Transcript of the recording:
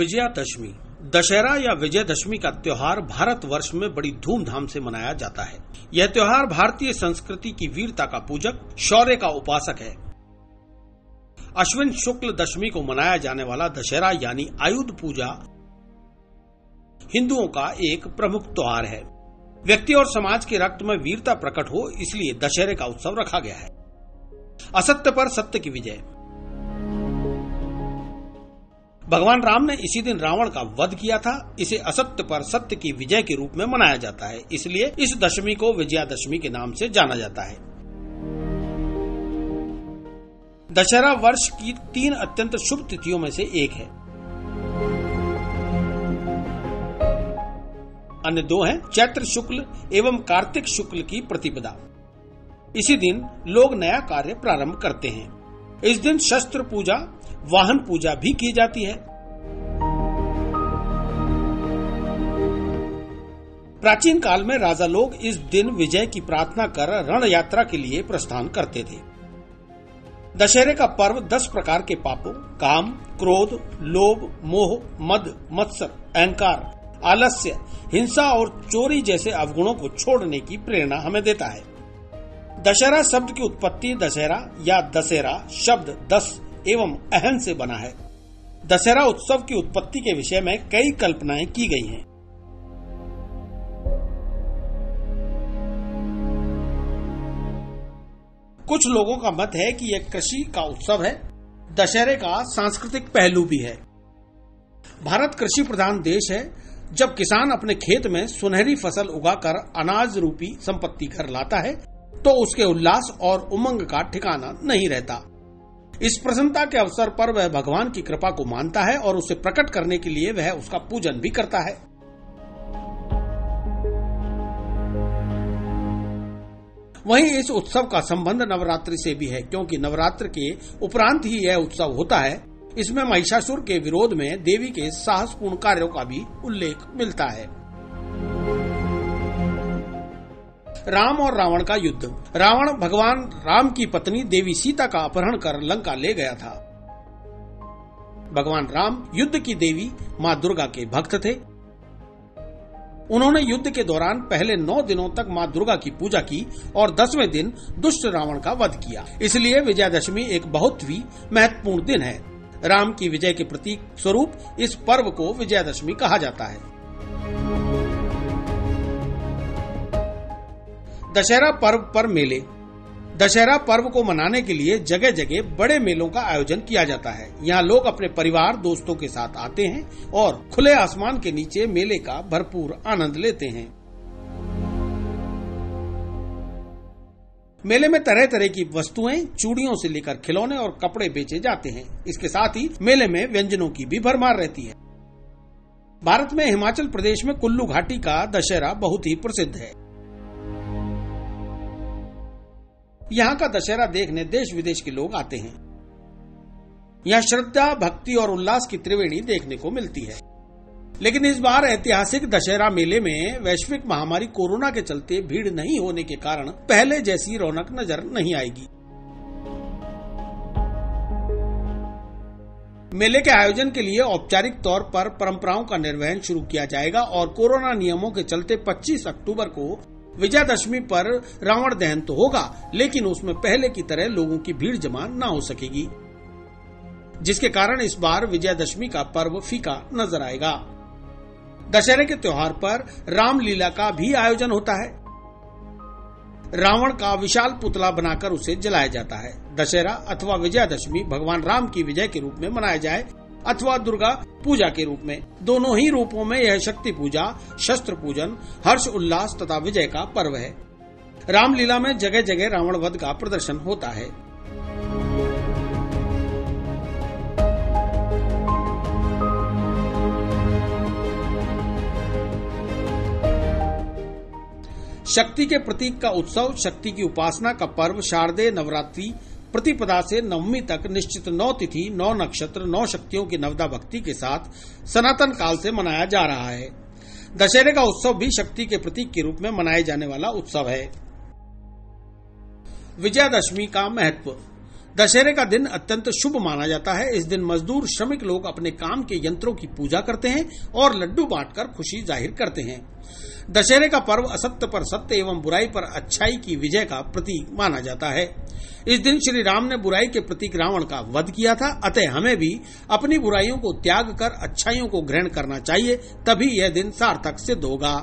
विजयादशमी। दशहरा या विजयदशमी का त्योहार भारत वर्ष में बड़ी धूमधाम से मनाया जाता है। यह त्योहार भारतीय संस्कृति की वीरता का पूजक, शौर्य का उपासक है। अश्विन शुक्ल दशमी को मनाया जाने वाला दशहरा यानी आयुध पूजा हिंदुओं का एक प्रमुख त्योहार है। व्यक्ति और समाज के रक्त में वीरता प्रकट हो, इसलिए दशहरे का उत्सव रखा गया है। असत्य पर सत्य की विजय। भगवान राम ने इसी दिन रावण का वध किया था। इसे असत्य पर सत्य की विजय के रूप में मनाया जाता है। इसलिए इस दशमी को विजयादशमी के नाम से जाना जाता है। दशहरा वर्ष की तीन अत्यंत शुभ तिथियों में से एक है। अन्य दो हैं, चैत्र शुक्ल एवं कार्तिक शुक्ल की प्रतिपदा। इसी दिन लोग नया कार्य प्रारंभ करते हैं। इस दिन शस्त्र पूजा वाहन पूजा भी की जाती है। प्राचीन काल में राजा लोग इस दिन विजय की प्रार्थना कर रण यात्रा के लिए प्रस्थान करते थे। दशहरे का पर्व दस प्रकार के पापों, काम, क्रोध, लोभ, मोह, मद, मत्सर, अहंकार, आलस्य, हिंसा और चोरी जैसे अवगुणों को छोड़ने की प्रेरणा हमें देता है। दशहरा शब्द की उत्पत्ति दशहरा या दशहरा शब्द दस एवं अहन से बना है। दशहरा उत्सव की उत्पत्ति के विषय में कई कल्पनाएँ की गई हैं। कुछ लोगों का मत है कि यह कृषि का उत्सव है। दशहरे का सांस्कृतिक पहलू भी है। भारत कृषि प्रधान देश है, जब किसान अपने खेत में सुनहरी फ़सल उगाकर अनाज रूपी संपत्ति घर लाता है तो उसके उल्लास और उमंग का ठिकाना नहीं रहता। इस प्रसन्नता के अवसर पर वह भगवान की कृपा को मानता है और उसे प्रकट करने के लिए वह उसका पूजन भी करता है। वहीं इस उत्सव का संबंध नवरात्रि से भी है, क्योंकि नवरात्र के उपरांत ही यह उत्सव होता है। इसमें महिषासुर के विरोध में देवी के साहसपूर्ण कार्यों का भी उल्लेख मिलता है। राम और रावण का युद्ध। रावण भगवान राम की पत्नी देवी सीता का अपहरण कर लंका ले गया था। भगवान राम युद्ध की देवी माँ दुर्गा के भक्त थे। उन्होंने युद्ध के दौरान पहले नौ दिनों तक माँ दुर्गा की पूजा की और दसवें दिन दुष्ट रावण का वध किया। इसलिए विजयादशमी एक बहुत ही महत्वपूर्ण दिन है। राम की विजय के प्रतीक स्वरूप इस पर्व को विजयादशमी कहा जाता है। दशहरा पर्व पर मेले। दशहरा पर्व को मनाने के लिए जगह जगह बड़े मेलों का आयोजन किया जाता है। यहाँ लोग अपने परिवार, दोस्तों के साथ आते हैं और खुले आसमान के नीचे मेले का भरपूर आनंद लेते हैं। मेले में तरह तरह की वस्तुएँ, चूड़ियों से लेकर खिलौने और कपड़े बेचे जाते हैं। इसके साथ ही मेले में व्यंजनों की भी भरमार रहती है। भारत में हिमाचल प्रदेश में कुल्लू घाटी का दशहरा बहुत ही प्रसिद्ध है। यहाँ का दशहरा देखने देश विदेश के लोग आते हैं। यहाँ श्रद्धा, भक्ति और उल्लास की त्रिवेणी देखने को मिलती है। लेकिन इस बार ऐतिहासिक दशहरा मेले में वैश्विक महामारी कोरोना के चलते भीड़ नहीं होने के कारण पहले जैसी रौनक नज़र नहीं आएगी। मेले के आयोजन के लिए औपचारिक तौर पर परंपराओं का निर्वहन शुरू किया जाएगा और कोरोना नियमों के चलते 25 अक्टूबर को विजयादशमी पर रावण दहन तो होगा, लेकिन उसमें पहले की तरह लोगों की भीड़ जमा न हो सकेगी, जिसके कारण इस बार विजयादशमी का पर्व फीका नज़र आएगा। दशहरे के त्योहार पर रामलीला का भी आयोजन होता है। रावण का विशाल पुतला बनाकर उसे जलाया जाता है। दशहरा अथवा विजयादशमी भगवान राम की विजय के रूप में मनाया जाए अथवा दुर्गा पूजा के रूप में। दोनों ही रूपों में यह शक्ति पूजा, शस्त्र पूजन, हर्ष उल्लास तथा विजय का पर्व है। रामलीला में जगह जगह रावण वध का प्रदर्शन होता है। शक्ति के प्रतीक का उत्सव, शक्ति की उपासना का पर्व, शारदे नवरात्रि प्रतिपदा से नवमी तक निश्चित नौ तिथि, नौ नक्षत्र, नौ शक्तियों की नवदा भक्ति के साथ सनातन काल से मनाया जा रहा है। दशहरे का उत्सव भी शक्ति के प्रतीक के रूप में मनाए जाने वाला उत्सव है। विजयादशमी का महत्व दशहरे का दिन अत्यंत शुभ माना जाता है। इस दिन मजदूर, श्रमिक लोग अपने काम के यंत्रों की पूजा करते हैं और लड्डू बांटकर खुशी ज़ाहिर करते हैं। दशहरे का पर्व असत्य पर सत्य एवं बुराई पर अच्छाई की विजय का प्रतीक माना जाता है। इस दिन श्री राम ने बुराई के प्रतीक रावण का वध किया था। अतः हमें भी अपनी बुराइयों को त्याग कर, अच्छाइयों को ग्रहण करना चाहिए, तभी यह दिन सार्थक सिद्ध होगा।